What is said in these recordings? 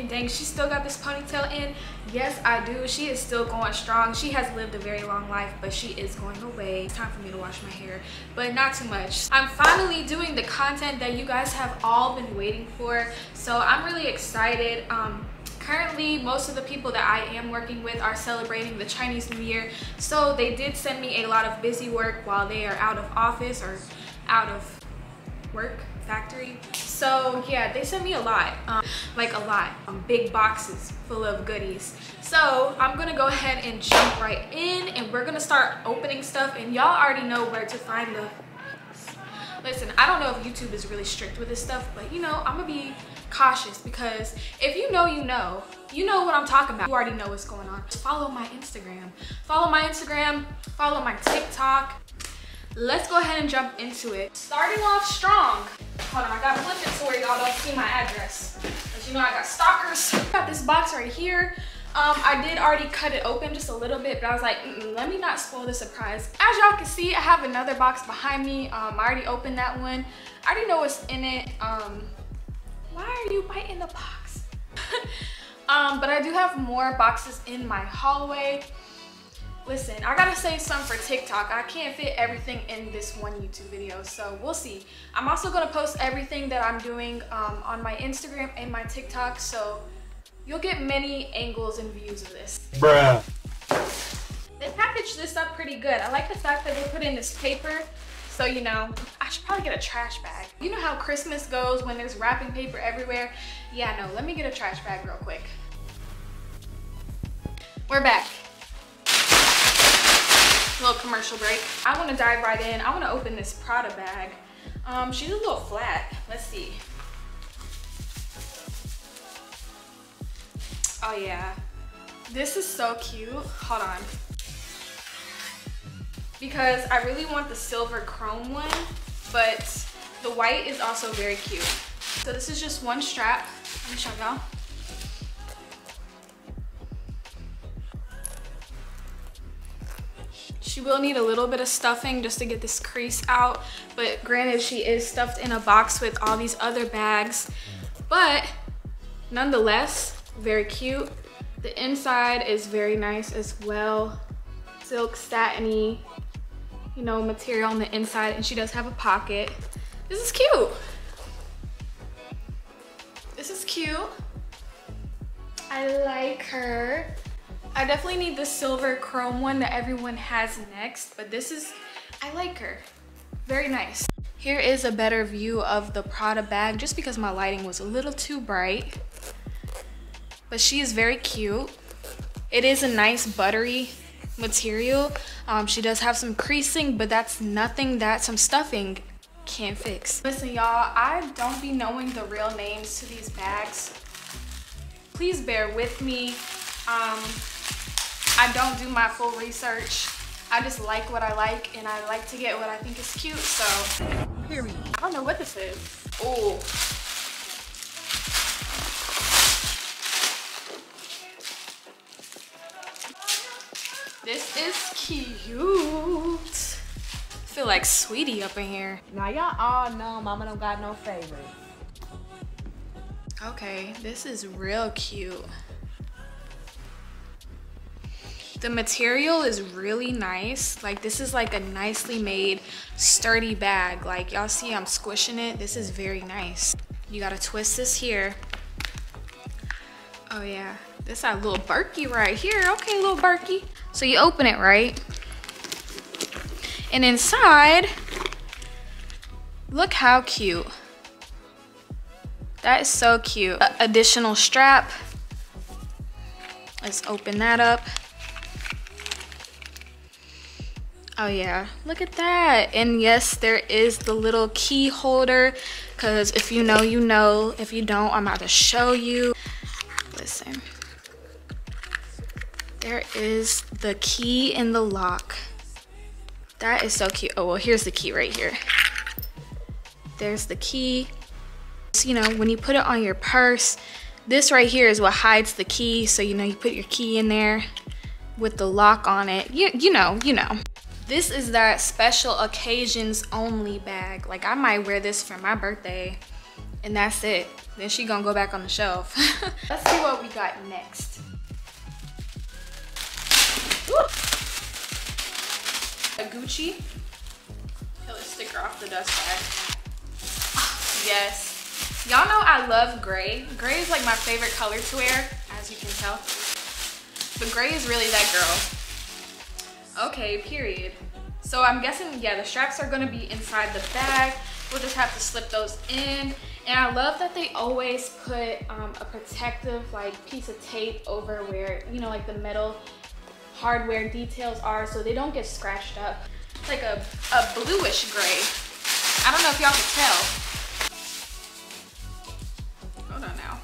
thinking, dang, she still got this ponytail in. Yes, I do. She is still going strong. She has lived a very long life, but she is going away. It's time for me to wash my hair, but not too much. I'm finally doing the content that you guys have all been waiting for. So I'm really excited. Um, currently most of the people that I am working with are celebrating the Chinese New Year so they did send me a lot of busy work while they are out of office or out of work factory so yeah they sent me a lot um, like a lot um, big boxes full of goodies. So i'm gonna go ahead and jump right in and we're gonna start opening stuff and y'all already know where to find the listen i don't know if youtube is really strict with this stuff but you know i'm gonna be cautious because if you know you know. You know what i'm talking about. You already know what's going on. Follow my instagram. Follow my instagram. Follow my tiktok let's go ahead and jump into it starting off strong hold on i gotta flip it so where y'all don't see my address because you know i got stalkers got this box right here um, I did already cut it open just a little bit, but I was like, mm -mm, let me not spoil the surprise. As y'all can see, I have another box behind me. Um, I already opened that one. I already know what's in it. Um, why are you biting the box? um, but I do have more boxes in my hallway. Listen, I gotta say some for TikTok. I can't fit everything in this one YouTube video, so we'll see. I'm also gonna post everything that I'm doing um, on my Instagram and my TikTok, so you'll get many angles and views of this. Bruh. They packaged this up pretty good. I like the fact that they put in this paper so, you know, I should probably get a trash bag. You know how Christmas goes when there's wrapping paper everywhere? Yeah, no, let me get a trash bag real quick. We're back. Little commercial break. I wanna dive right in. I wanna open this Prada bag. Um, she's a little flat. Let's see. Oh yeah. This is so cute. Hold on because I really want the silver chrome one, but the white is also very cute. So this is just one strap. Let me show y'all. She will need a little bit of stuffing just to get this crease out, but granted she is stuffed in a box with all these other bags, but nonetheless, very cute. The inside is very nice as well. Silk satiny you know, material on the inside and she does have a pocket. This is cute. This is cute. I like her. I definitely need the silver chrome one that everyone has next, but this is, I like her. Very nice. Here is a better view of the Prada bag just because my lighting was a little too bright. But she is very cute. It is a nice buttery material. Um, she does have some creasing, but that's nothing that some stuffing can't fix. Listen, y'all, I don't be knowing the real names to these bags. Please bear with me. Um, I don't do my full research. I just like what I like and I like to get what I think is cute, so. Period. I don't know what this is. Oh. This is cute. I feel like sweetie up in here. Now y'all all know mama don't got no favorite. Okay, this is real cute. The material is really nice. Like this is like a nicely made sturdy bag. Like y'all see I'm squishing it. This is very nice. You gotta twist this here. Oh yeah, this a little Berkey right here. Okay, little Berkey. So you open it, right? And inside, look how cute. That is so cute. A additional strap. Let's open that up. Oh yeah, look at that. And yes, there is the little key holder because if you know, you know. If you don't, I'm about to show you. Listen. There is the key in the lock. That is so cute. Oh, well, here's the key right here. There's the key. So, you know, when you put it on your purse, this right here is what hides the key. So, you know, you put your key in there with the lock on it. You, you know, you know. This is that special occasions only bag. Like I might wear this for my birthday and that's it. then she gonna go back on the shelf. Let's see what we got next. A Gucci. Peel the sticker off the dust bag. yes. Y'all know I love gray. Gray is like my favorite color to wear, as you can tell. But gray is really that girl. Okay, period. So I'm guessing, yeah, the straps are gonna be inside the bag. We'll just have to slip those in. And I love that they always put um, a protective like piece of tape over where, you know, like the metal hardware details are so they don't get scratched up. It's like a, a bluish gray. I don't know if y'all can tell. Hold on now.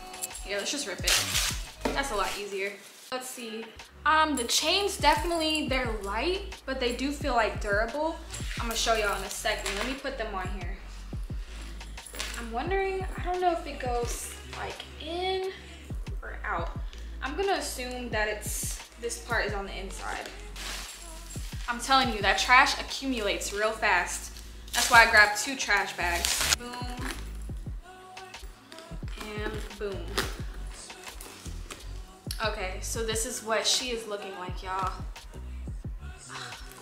Yeah, let's just rip it. That's a lot easier. Let's see. Um, the chains definitely, they're light, but they do feel like durable. I'm gonna show y'all in a second. Let me put them on here. I'm wondering, I don't know if it goes like in or out. I'm gonna assume that it's this part is on the inside. I'm telling you, that trash accumulates real fast. That's why I grabbed two trash bags. Boom. And boom. Okay, so this is what she is looking like, y'all.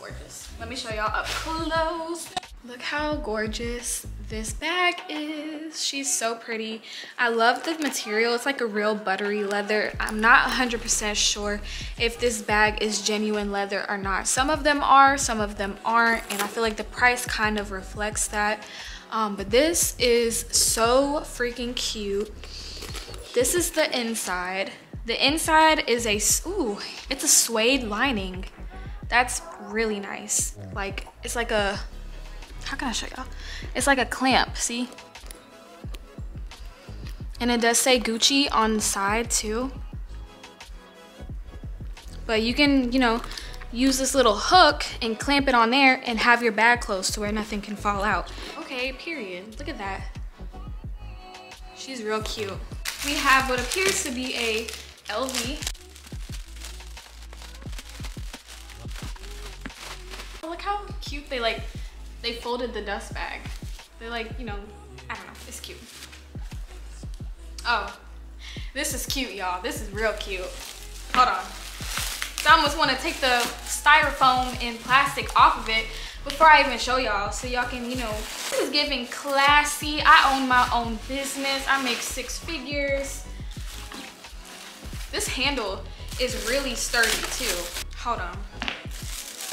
Gorgeous. Let me show y'all up close. Look how gorgeous this bag is. She's so pretty. I love the material. It's like a real buttery leather. I'm not 100% sure if this bag is genuine leather or not. Some of them are, some of them aren't. And I feel like the price kind of reflects that. Um, but this is so freaking cute. This is the inside. The inside is a, ooh, it's a suede lining. That's really nice. Like, it's like a, how can I show y'all? It's like a clamp, see? And it does say Gucci on the side too. But you can, you know, use this little hook and clamp it on there and have your bag closed to where nothing can fall out. Okay, period. Look at that. She's real cute. We have what appears to be a LV. Look how cute they like, they folded the dust bag. They're like, you know, I don't know, it's cute. Oh, this is cute, y'all. This is real cute. Hold on. So I almost want to take the styrofoam and plastic off of it before I even show y'all so y'all can, you know, this is giving classy. I own my own business. I make six figures. This handle is really sturdy too. Hold on.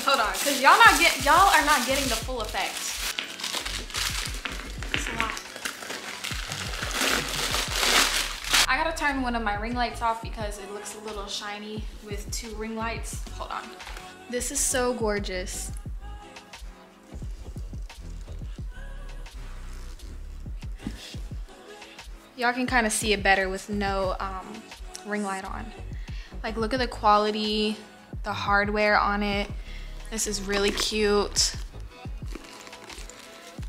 Hold on, cause y'all not get y'all are not getting the full effect. I gotta turn one of my ring lights off because it looks a little shiny with two ring lights. Hold on. This is so gorgeous. Y'all can kind of see it better with no um, ring light on. Like look at the quality, the hardware on it. This is really cute.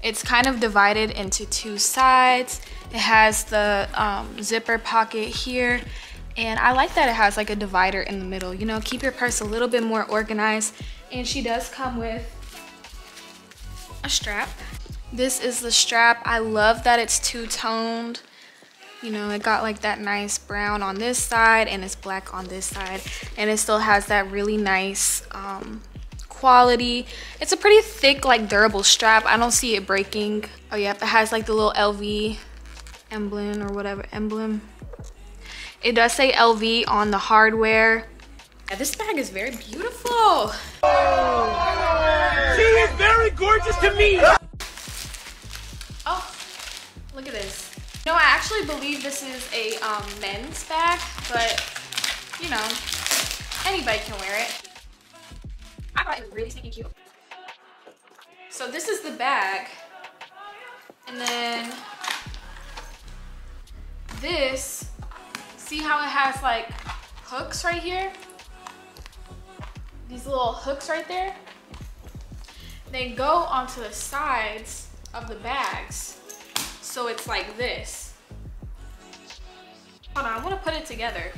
It's kind of divided into two sides. It has the um, zipper pocket here. And I like that it has like a divider in the middle. You know, keep your purse a little bit more organized. And she does come with a strap. This is the strap. I love that it's two-toned. You know, it got like that nice brown on this side and it's black on this side. And it still has that really nice um, quality. It's a pretty thick, like durable strap. I don't see it breaking. Oh yeah, it has like the little LV emblem or whatever emblem. It does say LV on the hardware. Yeah, this bag is very beautiful. She is very gorgeous to me. Oh, look at this. No, I actually believe this is a um, men's bag, but you know, anybody can wear it. I thought it was really cute. So this is the bag. And then this, see how it has like hooks right here? These little hooks right there. They go onto the sides of the bags. So it's like this. Hold on, I wanna put it together.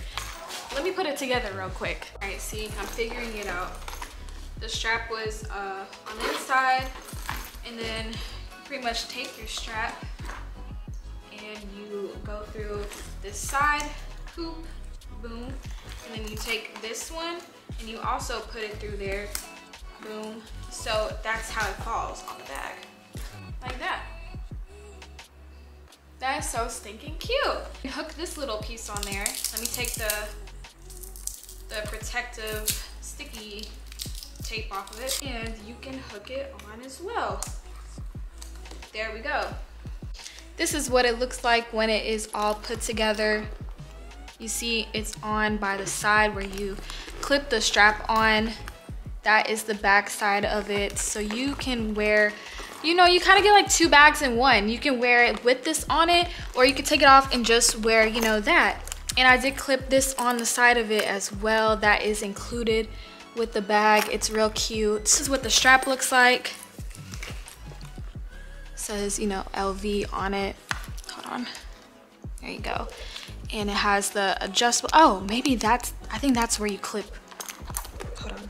Let me put it together real quick. All right, see, I'm figuring it out. The strap was uh, on the inside, and then pretty much take your strap and you go through this side hoop, boom, and then you take this one and you also put it through there, boom. So that's how it falls on the bag, That is so stinking cute. Hook this little piece on there. Let me take the, the protective sticky tape off of it and you can hook it on as well. There we go. This is what it looks like when it is all put together. You see it's on by the side where you clip the strap on. That is the back side of it. So you can wear, you know, you kind of get like two bags in one. You can wear it with this on it or you can take it off and just wear, you know, that. And I did clip this on the side of it as well. That is included with the bag. It's real cute. This is what the strap looks like. says, you know, LV on it. Hold on. There you go and it has the adjustable oh maybe that's i think that's where you clip hold on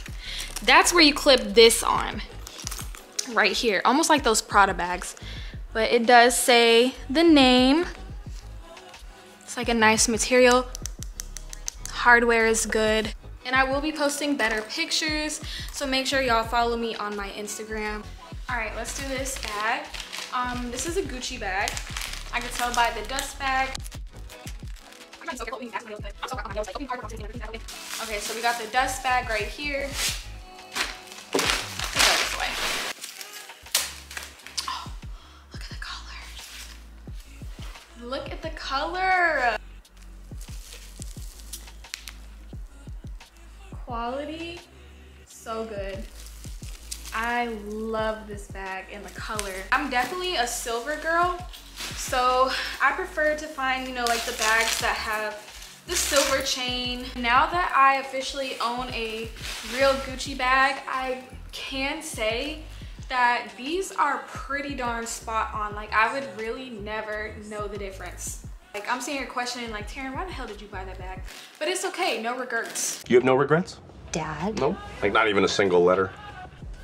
that's where you clip this on right here almost like those prada bags. But it does say the name. It's like a nice material. Hardware is good. And i will be posting better pictures so make sure y'all follow me on my instagram. All right let's do this bag. Um this is a gucci bag. I can tell by the dust bag. Okay, so we got the dust bag right here. Look at the color. Quality, so good. I love this bag and the color. I'm definitely a silver girl, so I prefer to find, you know, like the bags that have the silver chain. Now that I officially own a real Gucci bag, I can say that these are pretty darn spot on. Like I would really never know the difference. Like I'm sitting here questioning like, Taryn, why the hell did you buy that bag? But it's okay, no regrets. You have no regrets? Dad? No? Like not even a single letter?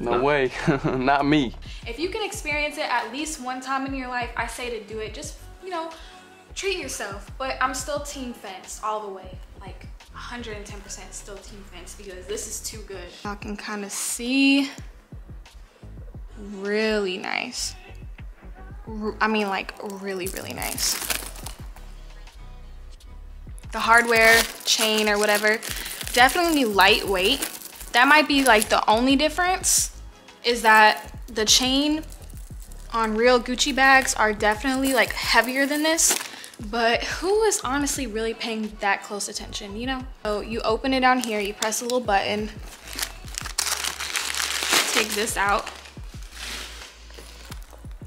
No, way, not me. If you can experience it at least one time in your life, I say to do it. Just, you know, treat yourself. But I'm still team fence all the way. Like 110% still team fence because this is too good. Y'all can kind of see. Really nice. I mean like really, really nice. The hardware, chain or whatever, definitely lightweight. That might be like the only difference is that the chain on real Gucci bags are definitely like heavier than this, but who is honestly really paying that close attention, you know? So you open it down here, you press a little button, take this out,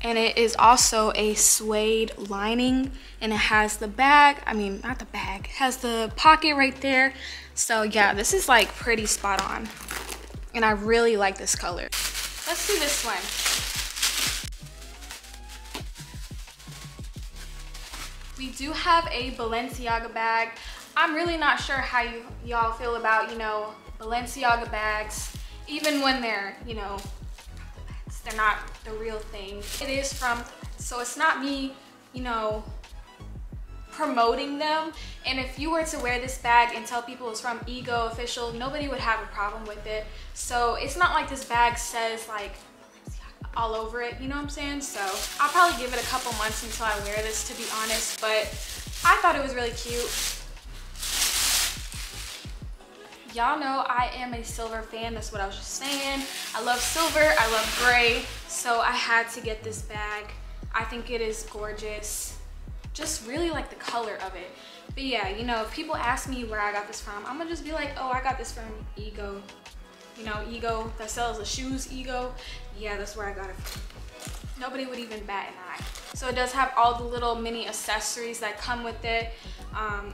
and it is also a suede lining and it has the bag, I mean, not the bag, has the pocket right there. So yeah, this is like pretty spot on. And I really like this color. Let's do this one. We do have a Balenciaga bag. I'm really not sure how you y'all feel about, you know, Balenciaga bags, even when they're, you know, they're not the real thing. It is from, so it's not me, you know, promoting them. And if you were to wear this bag and tell people it's from Ego Official, nobody would have a problem with it. So it's not like this bag says like all over it, you know what I'm saying? So I'll probably give it a couple months until I wear this to be honest, but I thought it was really cute. Y'all know I am a silver fan, that's what I was just saying. I love silver, I love gray, so I had to get this bag. I think it is gorgeous just really like the color of it. But yeah, you know, if people ask me where I got this from, I'm gonna just be like, oh, I got this from Ego. You know, Ego that sells the shoes, Ego. Yeah, that's where I got it from. Nobody would even bat an eye. So it does have all the little mini accessories that come with it. Um,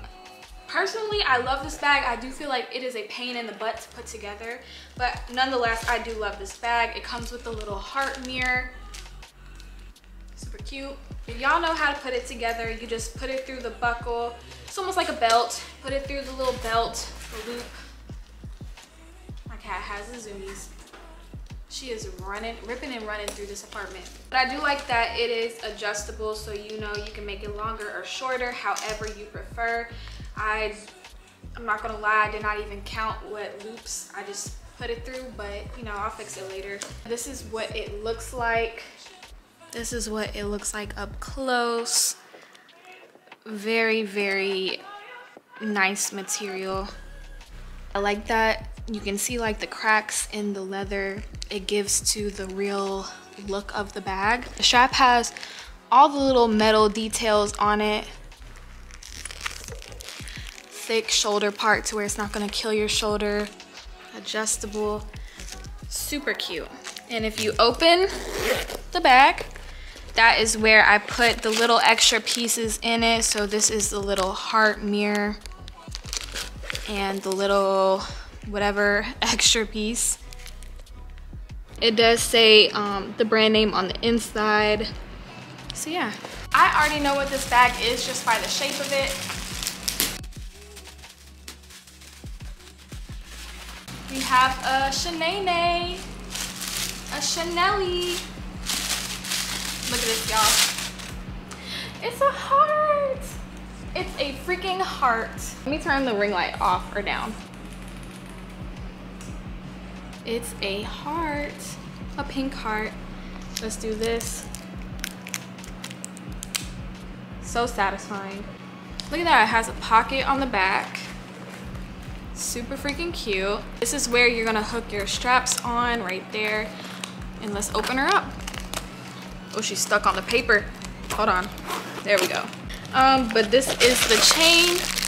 personally, I love this bag. I do feel like it is a pain in the butt to put together, but nonetheless, I do love this bag. It comes with a little heart mirror. Super cute. If y'all know how to put it together, you just put it through the buckle. It's almost like a belt. Put it through the little belt, the loop. My cat has the zoomies. She is running, ripping and running through this apartment. But I do like that it is adjustable so you know you can make it longer or shorter, however you prefer. I, I'm not gonna lie, I did not even count what loops I just put it through, but you know, I'll fix it later. This is what it looks like. This is what it looks like up close. Very, very nice material. I like that you can see like the cracks in the leather it gives to the real look of the bag. The strap has all the little metal details on it. Thick shoulder part to where it's not gonna kill your shoulder. Adjustable, super cute. And if you open the bag, that is where I put the little extra pieces in it. So this is the little heart mirror and the little whatever extra piece. It does say um, the brand name on the inside. So yeah, I already know what this bag is just by the shape of it. We have a Shanae, a Chanelly. Look at this, y'all. It's a heart. It's a freaking heart. Let me turn the ring light off or down. It's a heart, a pink heart. Let's do this. So satisfying. Look at that, it has a pocket on the back. Super freaking cute. This is where you're gonna hook your straps on right there. And let's open her up. Oh, she's stuck on the paper. Hold on, there we go. Um, but this is the chain.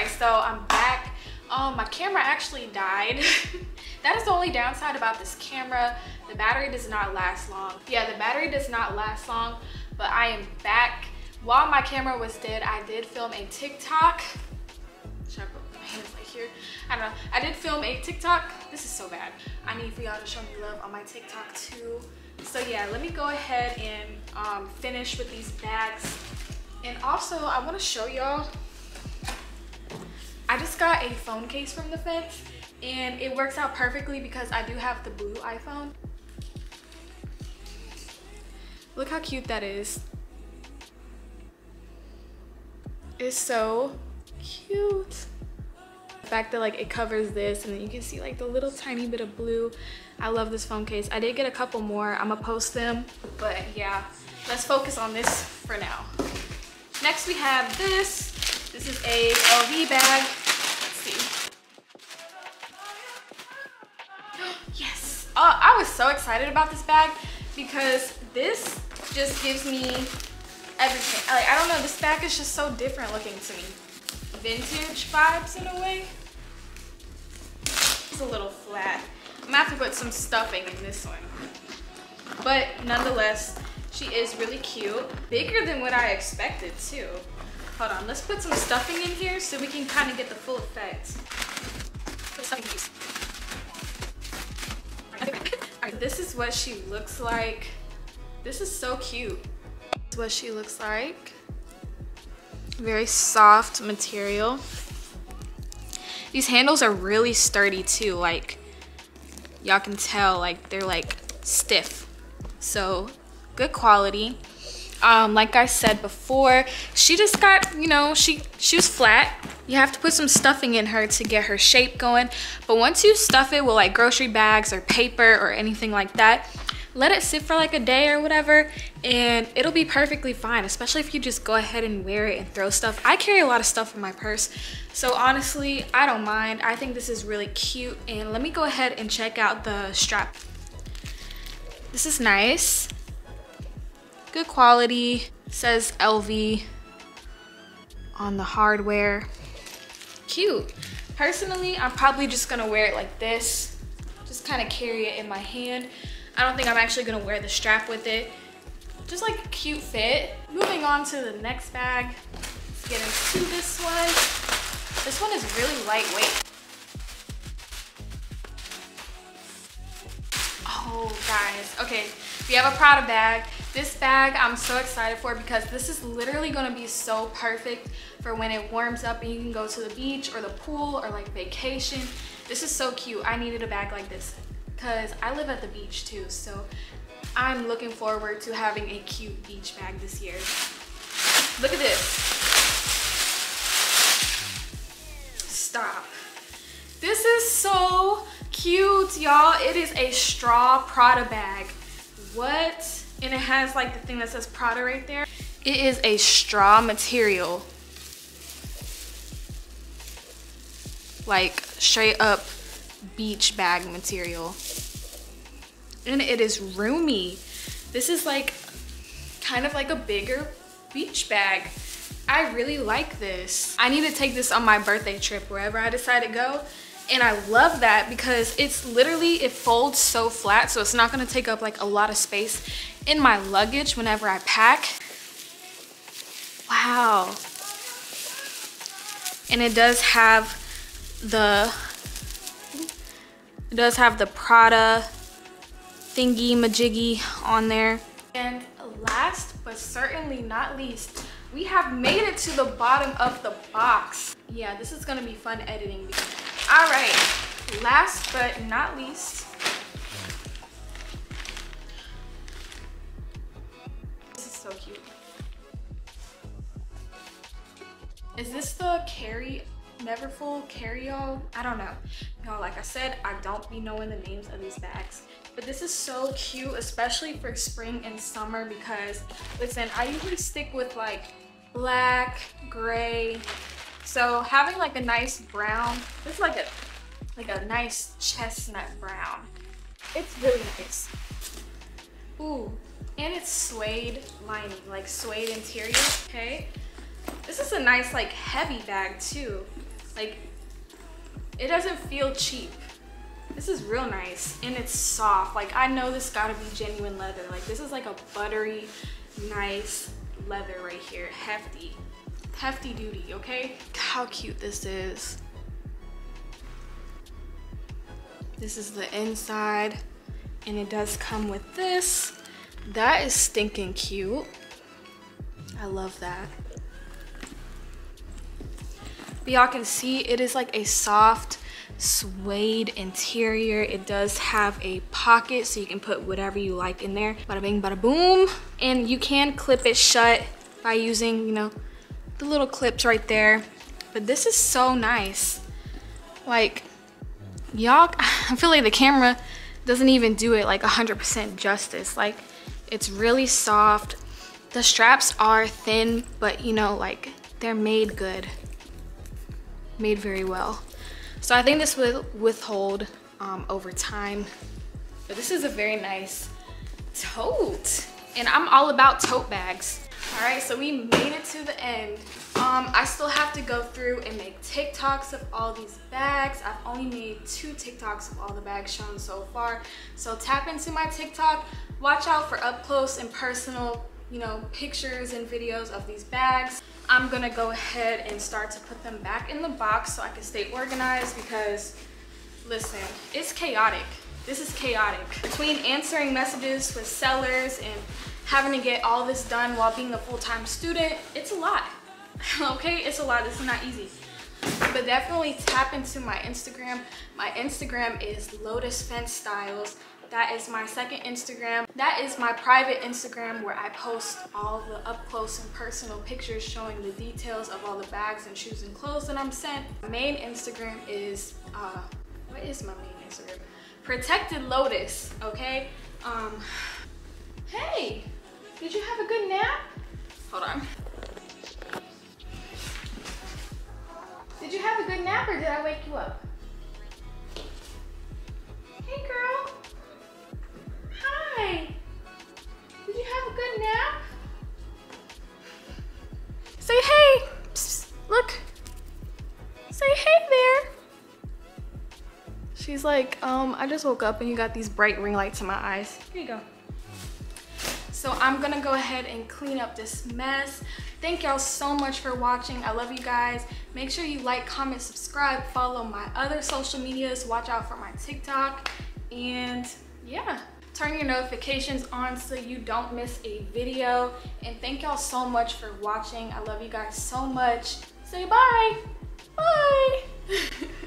Right, so I'm back. Um, my camera actually died. that is the only downside about this camera. The battery does not last long. Yeah, the battery does not last long, but I am back. While my camera was dead, I did film a TikTok. Should I put my hands like here? I don't know. I did film a TikTok. This is so bad. I need for y'all to show me love on my TikTok too. So yeah, let me go ahead and um, finish with these bags. And also, I want to show y'all. I just got a phone case from the fence and it works out perfectly because I do have the blue iPhone. Look how cute that is. It's so cute. The fact that like it covers this and then you can see like the little tiny bit of blue. I love this phone case. I did get a couple more. I'm gonna post them, but yeah, let's focus on this for now. Next we have this. This is a LV bag. Oh, I was so excited about this bag because this just gives me everything. Like, I don't know, this bag is just so different looking to me. Vintage vibes in a way. It's a little flat. I'm gonna have to put some stuffing in this one. But nonetheless, she is really cute. Bigger than what I expected too. Hold on, let's put some stuffing in here so we can kind of get the full effect. This is what she looks like. This is so cute. This is what she looks like. Very soft material. These handles are really sturdy too. Like, y'all can tell, like, they're like stiff. So, good quality. Um, like I said before, she just got, you know, she, she was flat. You have to put some stuffing in her to get her shape going. But once you stuff it with like grocery bags or paper or anything like that, let it sit for like a day or whatever and it'll be perfectly fine especially if you just go ahead and wear it and throw stuff. I carry a lot of stuff in my purse so honestly i don't mind. I think this is really cute and let me go ahead and check out the strap. This is nice. Good quality says lv on the hardware cute personally i'm probably just gonna wear it like this just kind of carry it in my hand I don't think I'm actually gonna wear the strap with it. Just like a cute fit. Moving on to the next bag. Let's get into this one. This one is really lightweight. Oh, guys. Okay, we have a Prada bag. This bag I'm so excited for because this is literally gonna be so perfect for when it warms up and you can go to the beach or the pool or like vacation. This is so cute. I needed a bag like this because I live at the beach too. So I'm looking forward to having a cute beach bag this year. Look at this. Stop. This is so cute, y'all. It is a straw Prada bag. What? And it has like the thing that says Prada right there. It is a straw material. Like straight up beach bag material. And it is roomy. This is like kind of like a bigger beach bag. I really like this. I need to take this on my birthday trip wherever I decide to go. And I love that because it's literally, it folds so flat so it's not gonna take up like a lot of space in my luggage whenever I pack. Wow. And it does have the, it does have the Prada thingy majiggy on there. And last but certainly not least, we have made it to the bottom of the box. Yeah, this is gonna be fun editing. All right, last but not least, so cute. Is this the carry Neverfull carry-all? I don't know. Y'all, like I said, I don't be knowing the names of these bags. But this is so cute, especially for spring and summer because, listen, I usually stick with like black, gray. So having like a nice brown, it's like a like a nice chestnut brown. It's really nice. Ooh, and it's suede lining, like suede interior, okay? This is a nice like heavy bag too. Like, it doesn't feel cheap. This is real nice and it's soft. Like I know this gotta be genuine leather. Like this is like a buttery, nice leather right here, hefty. Hefty duty, okay? How cute this is. This is the inside and it does come with this. That is stinking cute. I love that. But y'all can see it is like a soft suede interior. It does have a pocket so you can put whatever you like in there. Bada bing, bada boom. And you can clip it shut by using, you know, the little clips right there. But this is so nice. Like, y'all, I feel like the camera doesn't even do it like 100% justice. Like, it's really soft. The straps are thin, but you know, like, they're made good. Made very well. So I think this will withhold um, over time. But this is a very nice tote. And I'm all about tote bags. All right, so we made it to the end. Um, I still have to go through and make TikToks of all these bags. I've only made two TikToks of all the bags shown so far. So tap into my TikTok. Watch out for up close and personal, you know, pictures and videos of these bags. I'm gonna go ahead and start to put them back in the box so I can stay organized because, listen, it's chaotic. This is chaotic. Between answering messages with sellers and having to get all this done while being a full-time student, it's a lot, okay? It's a lot, it's not easy. But definitely tap into my Instagram. My Instagram is Lotus Fence Styles. That is my second Instagram. That is my private Instagram where I post all the up close and personal pictures showing the details of all the bags and shoes and clothes that I'm sent. My main Instagram is, uh, what is my main Instagram? Protected Lotus, okay? Um, hey, did you have a good nap? Hold on. Did you have a good nap or did I wake you up? Hey girl. Hi. Did you have a good nap? Say hey. Psst, look. Say hey there. She's like, um, I just woke up and you got these bright ring lights in my eyes. Here you go. So I'm gonna go ahead and clean up this mess. Thank y'all so much for watching. I love you guys. Make sure you like, comment, subscribe, follow my other social medias. Watch out for my TikTok. And yeah, turn your notifications on so you don't miss a video. And thank y'all so much for watching. I love you guys so much. Say bye. Bye.